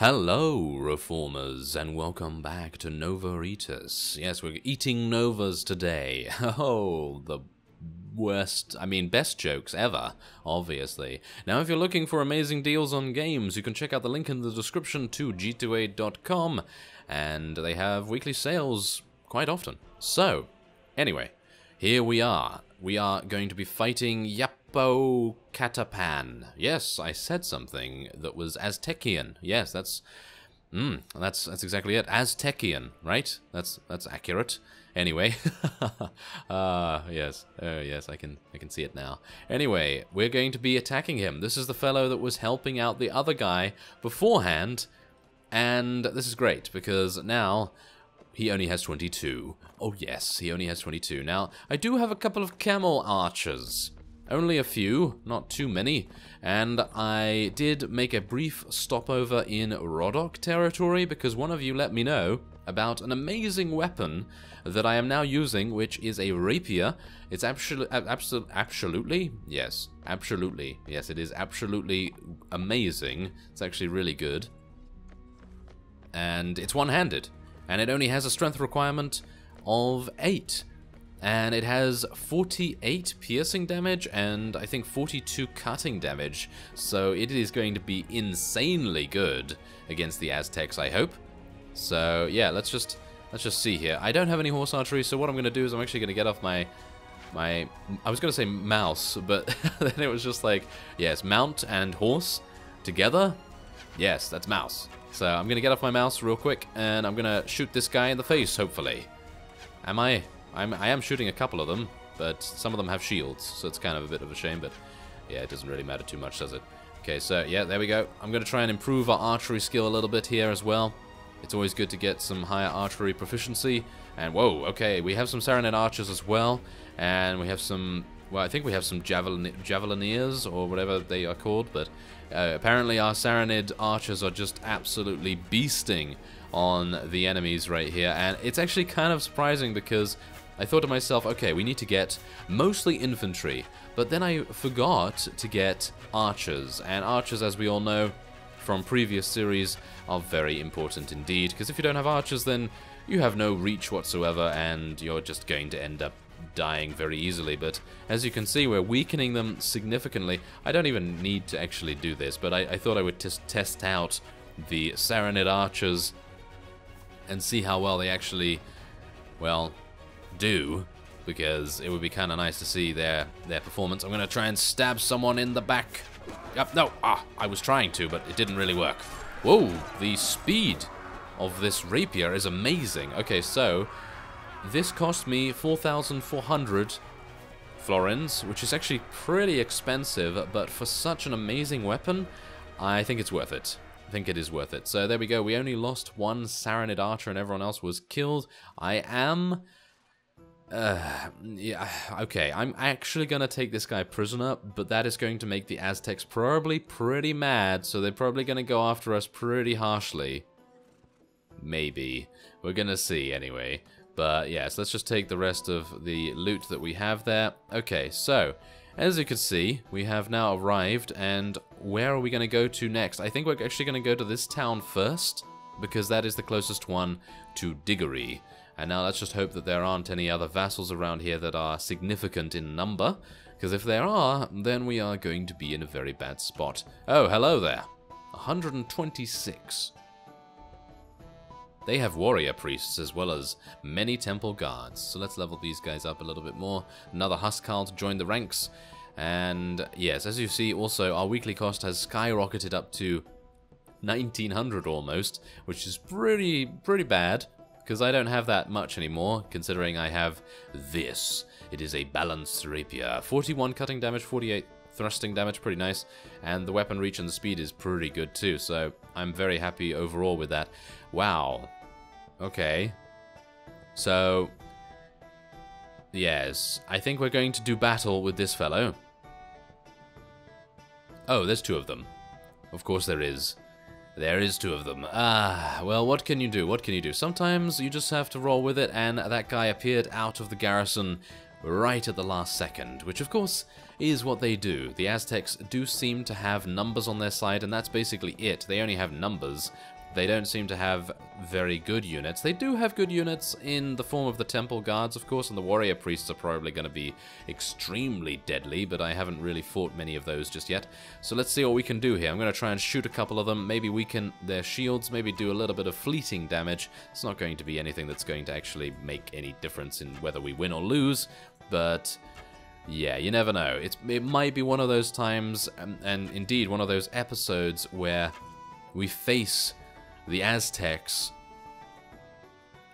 Hello, reformers, and welcome back to Nova Aetas. Yes, we're eating Novas today. Oh, the worst, I mean, best jokes ever, obviously. Now, if you're looking for amazing deals on games, you can check out the link in the description to g2a.com, and they have weekly sales quite often. So, anyway, here we are. We are going to be fighting Yapo Katapan. Yes, I said something that was Aztecian. Yes, that's... Mm, that's that's exactly it. Aztecian, right? That's that's accurate. Anyway, uh, yes, uh, yes, I can I can see it now. Anyway, we're going to be attacking him. This is the fellow that was helping out the other guy beforehand, and this is great because now he only has 22. Oh yes, he only has 22. Now, I do have a couple of camel archers. Only a few, not too many, and I did make a brief stopover in Rodok territory because one of you let me know about an amazing weapon that I am now using, which is a rapier. It's absolutely, absolutely, absolutely, yes, absolutely, yes, it is absolutely amazing. It's actually really good, and it's one-handed, and it only has a strength requirement of 8 and it has 48 piercing damage and I think 42 cutting damage, so it is going to be insanely good against the Aztecs, I hope. So yeah, let's just let's just see here. I don't have any horse archery, so what I'm going to do is I'm actually going to get off my my I was going to say mouse, but then it was just like yes, mount and horse together. Yes, that's mouse. So I'm going to get off my mouse real quick and I'm going to shoot this guy in the face, hopefully. Am I? I'm, I am shooting a couple of them, but some of them have shields, so it's kind of a bit of a shame, but yeah, it doesn't really matter too much, does it? Okay, so yeah, there we go. I'm going to try and improve our archery skill a little bit here as well. It's always good to get some higher archery proficiency. And whoa, okay, we have some Sarranid archers as well, and we have some, well, I think we have some javelin, javelineers, or whatever they are called, but uh, apparently our Sarranid archers are just absolutely beasting on the enemies right here, and it's actually kind of surprising because I thought to myself, okay, we need to get mostly infantry, but then I forgot to get archers, and archers, as we all know from previous series, are very important indeed, because if you don't have archers, then you have no reach whatsoever, and you're just going to end up dying very easily, but as you can see, we're weakening them significantly. I don't even need to actually do this, but I, I thought I would just test out the Sarranid archers and see how well they actually, well, do, because it would be kind of nice to see their, their performance. I'm going to try and stab someone in the back. Yep, no, ah, I was trying to, but it didn't really work. Whoa, the speed of this rapier is amazing. Okay, so this cost me 4,400 florins, which is actually pretty expensive, but for such an amazing weapon, I think it's worth it. Think it is worth it. So there we go. We only lost one Sarranid archer and everyone else was killed. I am uh, yeah, okay, I'm actually gonna take this guy prisoner, but that is going to make the Aztecs probably pretty mad, so they're probably gonna go after us pretty harshly. Maybe. We're gonna see, anyway. But yes, let's just take the rest of the loot that we have there. Okay, so, as you can see, we have now arrived, and where are we gonna go to next? I think we're actually gonna go to this town first, because that is the closest one to Diggory. And now let's just hope that there aren't any other vassals around here that are significant in number, because if there are, then we are going to be in a very bad spot. Oh, hello there. 126. They have warrior priests as well as many temple guards. So let's level these guys up a little bit more. Another Huscarl to join the ranks. And yes, as you see, also our weekly cost has skyrocketed up to 1900 almost, which is pretty pretty bad because I don't have that much anymore, considering I have this. It is a balanced rapier. 41 cutting damage, 48 thrusting damage, pretty nice, and the weapon reach and the speed is pretty good too, so I'm very happy overall with that. Wow. Okay. So, yes, I think we're going to do battle with this fellow. Oh, there's two of them. Of course there is. There is two of them. Ah, well, what can you do? What can you do? Sometimes you just have to roll with it, and that guy appeared out of the garrison right at the last second, which of course is what they do. The Aztecs do seem to have numbers on their side, and that's basically it. They only have numbers. They don't seem to have very good units. They do have good units in the form of the temple guards, of course, and the warrior priests are probably going to be extremely deadly, but I haven't really fought many of those just yet. So let's see what we can do here. I'm going to try and shoot a couple of them. Maybe we can, their shields, maybe do a little bit of fleeting damage. It's not going to be anything that's going to actually make any difference in whether we win or lose, but... Yeah, you never know. It's, it might be one of those times, and, and indeed one of those episodes where we face the Aztecs,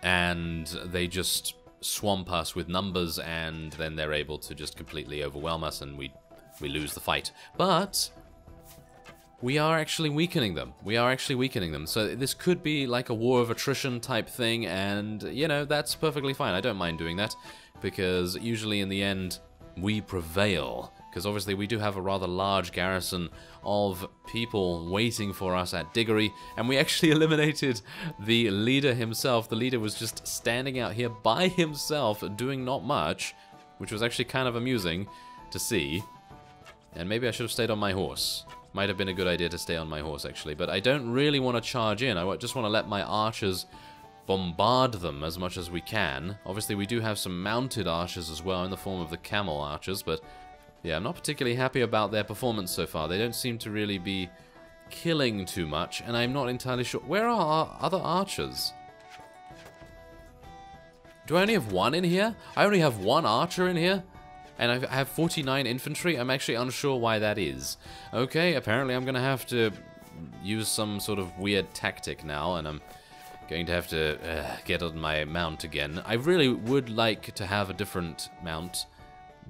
and they just swamp us with numbers, and then they're able to just completely overwhelm us, and we we lose the fight. But we are actually weakening them. We are actually weakening them. So this could be like a war of attrition type thing, and, you know, that's perfectly fine. I don't mind doing that, because usually in the end, we prevail because obviously we do have a rather large garrison of people waiting for us at Diggory, and we actually eliminated the leader himself. The leader was just standing out here by himself, doing not much, which was actually kind of amusing to see. And maybe I should have stayed on my horse. Might have been a good idea to stay on my horse, actually, but I don't really want to charge in. I just want to let my archers bombard them as much as we can. Obviously, we do have some mounted archers as well in the form of the camel archers, but yeah, I'm not particularly happy about their performance so far. They don't seem to really be killing too much, and I'm not entirely sure. Where are our other archers? Do I only have one in here? I only have one archer in here? And I have 49 infantry? I'm actually unsure why that is. Okay, apparently I'm going to have to use some sort of weird tactic now, and I'm going to have to uh, get on my mount again. I really would like to have a different mount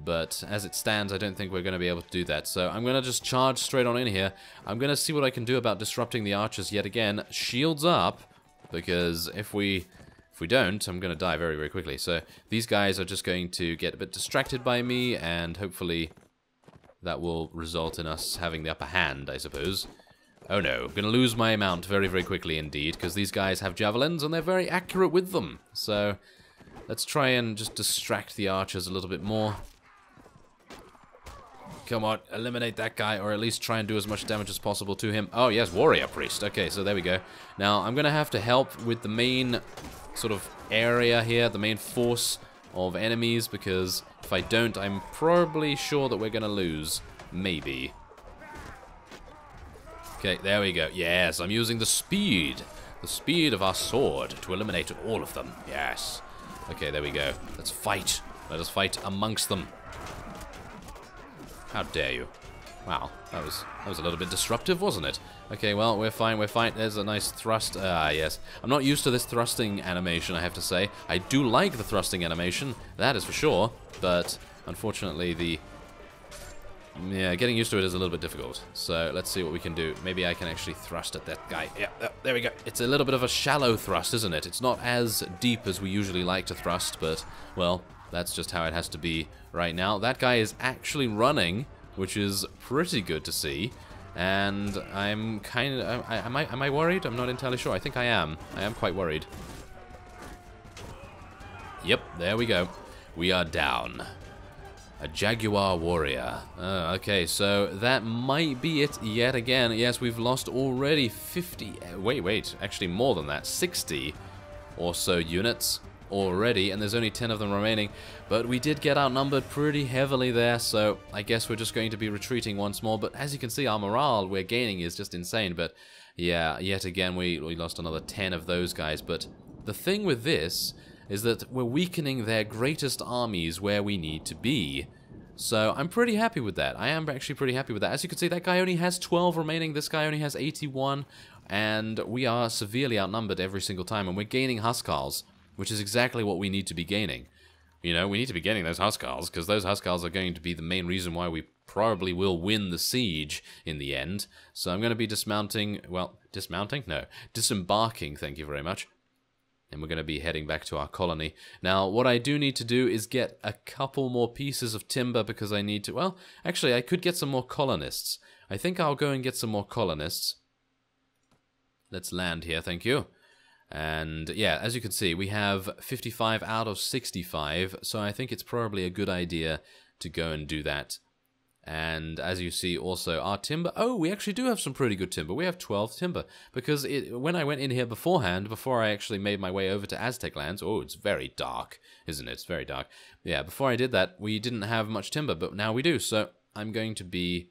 but as it stands, I don't think we're going to be able to do that. So I'm going to just charge straight on in here. I'm going to see what I can do about disrupting the archers yet again. Shields up, because if we if we don't, I'm going to die very, very quickly. So these guys are just going to get a bit distracted by me, and hopefully that will result in us having the upper hand, I suppose. Oh no, to lose my mount very, very quickly indeed, because these guys have javelins, and they're very accurate with them. So let's try and just distract the archers a little bit more. Come on, eliminate that guy, or at least try and do as much damage as possible to him. Oh, yes, Warrior Priest. Okay, so there we go. Now, I'm to have to help with the main sort of area here, the main force of enemies, because if I don't, I'm probably sure that we're to lose. Maybe. Okay, there we go. Yes, I'm using the speed. The speed of our sword to eliminate all of them. Yes. Okay, there we go. Let's fight. Let us fight amongst them. How dare you? Wow, that was that was a little bit disruptive, wasn't it? Okay, well, we're fine, we're fine. There's a nice thrust. Ah, yes. I'm not used to this thrusting animation, I have to say. I do like the thrusting animation, that is for sure, but unfortunately the... Yeah, getting used to it is a little bit difficult. So let's see what we can do. Maybe I can actually thrust at that guy. Yeah, oh, there we go. It's a little bit of a shallow thrust, isn't it? It's not as deep as we usually like to thrust, but, well, that's just how it has to be right now. That guy is actually running, which is pretty good to see. And I'm kind of... Am I, am I worried? I'm not entirely sure. I think I am. I am quite worried. Yep, there we go. We are down. A Jaguar Warrior. Uh, okay, so that might be it yet again. Yes, we've lost already 50... Wait, wait. Actually, more than that. 60 or so units already, and there's only 10 of them remaining. But we did get outnumbered pretty heavily there, so I guess we're just going to be retreating once more. But as you can see, our morale we're gaining is just insane. But yeah, yet again, we, we lost another 10 of those guys. But the thing with this is that we're weakening their greatest armies where we need to be. So I'm pretty happy with that. I am actually pretty happy with that. As you can see, that guy only has 12 remaining. This guy only has 81. And we are severely outnumbered every single time. And we're gaining Huscarls which is exactly what we need to be gaining. You know, we need to be getting those Huscarls, because those Huscarls are going to be the main reason why we probably will win the siege in the end. So I'm going to be dismounting, well, dismounting? No, disembarking, thank you very much. And we're going to be heading back to our colony. Now, what I do need to do is get a couple more pieces of timber because I need to... Well, actually, I could get some more colonists. I think I'll go and get some more colonists. Let's land here, thank you. And yeah, as you can see, we have 55 out of 65, so I think it's probably a good idea to go and do that And as you see also our timber, oh, we actually do have some pretty good timber. We have 12 timber because it, when I went in here beforehand, before I actually made my way over to Aztec lands, oh, it's very dark, isn't it? It's very dark. Yeah, before I did that, we didn't have much timber, but now we do. So I'm going to be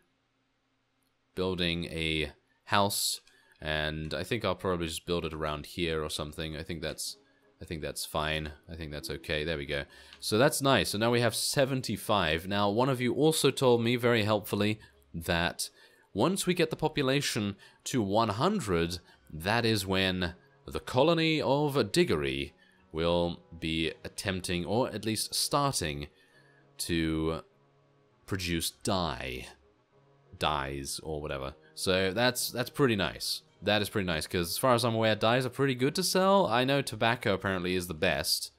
building a house and I think I'll probably just build it around here or something. I think that's I think that's fine. I think that's okay. There we go. So that's nice. So now we have 75. Now, one of you also told me very helpfully that once we get the population to 100, that is when the colony of Diggory will be attempting, or at least starting, to produce dye. Dyes, or whatever. So that's that's pretty nice that is pretty nice, because as far as I'm aware, dyes are pretty good to sell. I know tobacco apparently is the best.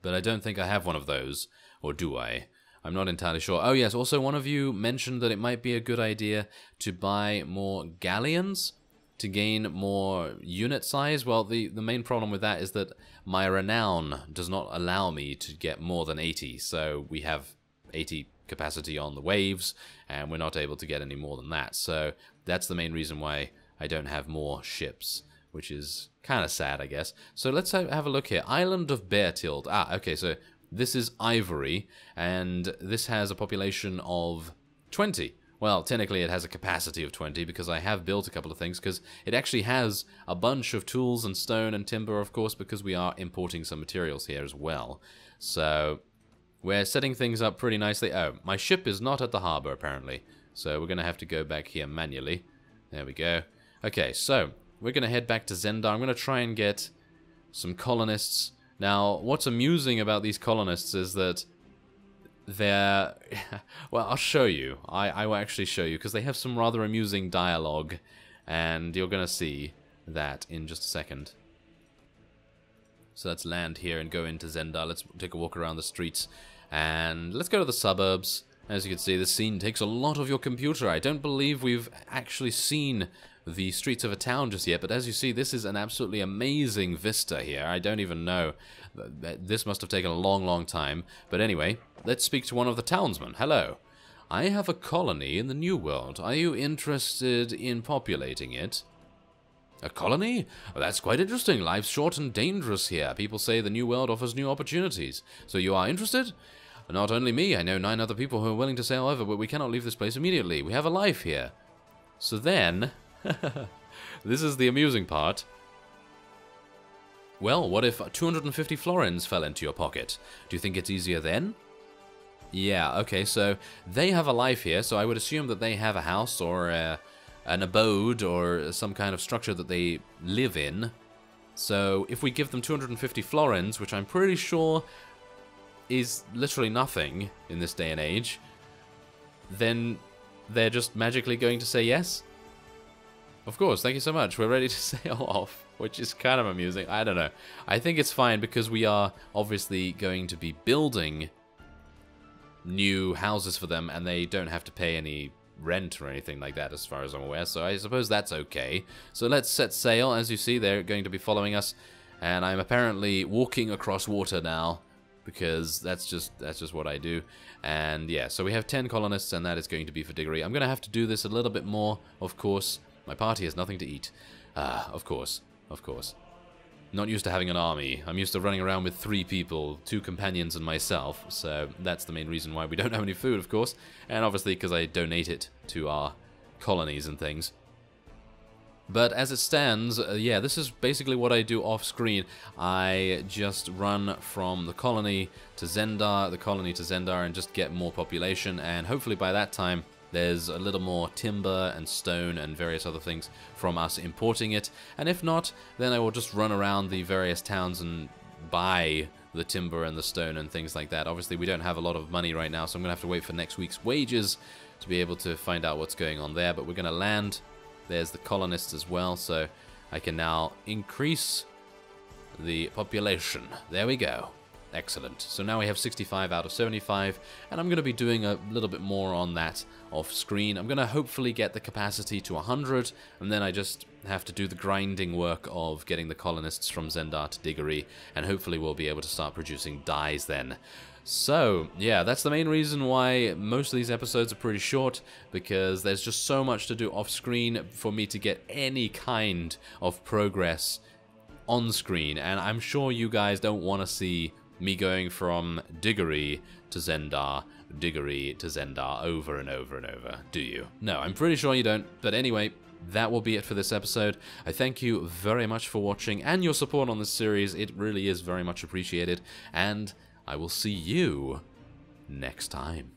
But I don't think I have one of those. Or do I? I'm not entirely sure. Oh yes, also one of you mentioned that it might be a good idea to buy more galleons to gain more unit size. Well, the, the main problem with that is that my renown does not allow me to get more than 80. So we have 80 capacity on the waves, and we're not able to get any more than that. So that's the main reason why I don't have more ships, which is kind of sad, I guess. So let's have a look here. Island of Beartild. Ah, okay, so this is Ivory, and this has a population of 20. Well, technically it has a capacity of 20 because I have built a couple of things because it actually has a bunch of tools and stone and timber, of course, because we are importing some materials here as well. So we're setting things up pretty nicely. Oh, my ship is not at the harbor, apparently. So we're going to have to go back here manually. There we go. Okay, so we're going to head back to Zendar. I'm going to try and get some colonists. Now, what's amusing about these colonists is that they're... well, I'll show you. I, I will actually show you, because they have some rather amusing dialogue, and you're going to see that in just a second. So let's land here and go into Zendar. Let's take a walk around the streets, and let's go to the suburbs. As you can see, this scene takes a lot of your computer. I don't believe we've actually seen the streets of a town just yet, but as you see, this is an absolutely amazing vista here. I don't even know. This must have taken a long, long time. But anyway, let's speak to one of the townsmen. Hello. I have a colony in the New World. Are you interested in populating it? A colony? That's quite interesting. Life's short and dangerous here. People say the New World offers new opportunities. So you are interested? Not only me, I know nine other people who are willing to sail over, but we cannot leave this place immediately. We have a life here. So then, this is the amusing part. Well, what if 250 florins fell into your pocket? Do you think it's easier then? Yeah, okay, so they have a life here, so I would assume that they have a house or uh, an abode or some kind of structure that they live in. So if we give them 250 florins, which I'm pretty sure is literally nothing in this day and age, then they're just magically going to say yes? Of course, thank you so much. We're ready to sail off, which is kind of amusing. I don't know. I think it's fine because we are obviously going to be building new houses for them and they don't have to pay any rent or anything like that as far as I'm aware, so I suppose that's okay. So let's set sail. As you see, they're going to be following us, and I'm apparently walking across water now because that's just that's just what I do. And yeah, so we have 10 colonists and that is going to be for Diggory. I'm going to have to do this a little bit more, of course. My party has nothing to eat. Ah, of course, of course. Not used to having an army. I'm used to running around with three people, two companions and myself, so that's the main reason why we don't have any food, of course. And obviously because I donate it to our colonies and things. But as it stands, uh, yeah, this is basically what I do off screen. I just run from the colony to Zendar, the colony to Zendar, and just get more population. And hopefully by that time, there's a little more timber and stone and various other things from us importing it. And if not, then I will just run around the various towns and buy the timber and the stone and things like that. Obviously, we don't have a lot of money right now, so I'm going to have to wait for next week's wages to be able to find out what's going on there. But we're going to land there's the colonists as well, so I can now increase the population. There we go. Excellent. So now we have 65 out of 75, and I'm going to be doing a little bit more on that off screen. I'm going to hopefully get the capacity to 100, and then I just have to do the grinding work of getting the colonists from Zendar to Diggory, and hopefully we'll be able to start producing dyes then. So, yeah, that's the main reason why most of these episodes are pretty short, because there's just so much to do off screen for me to get any kind of progress on screen, and I'm sure you guys don't want to see me going from Diggory to Zendar, Diggory to Zendar over and over and over, do you? No, I'm pretty sure you don't, but anyway, that will be it for this episode. I thank you very much for watching and your support on this series. It really is very much appreciated, and I will see you next time.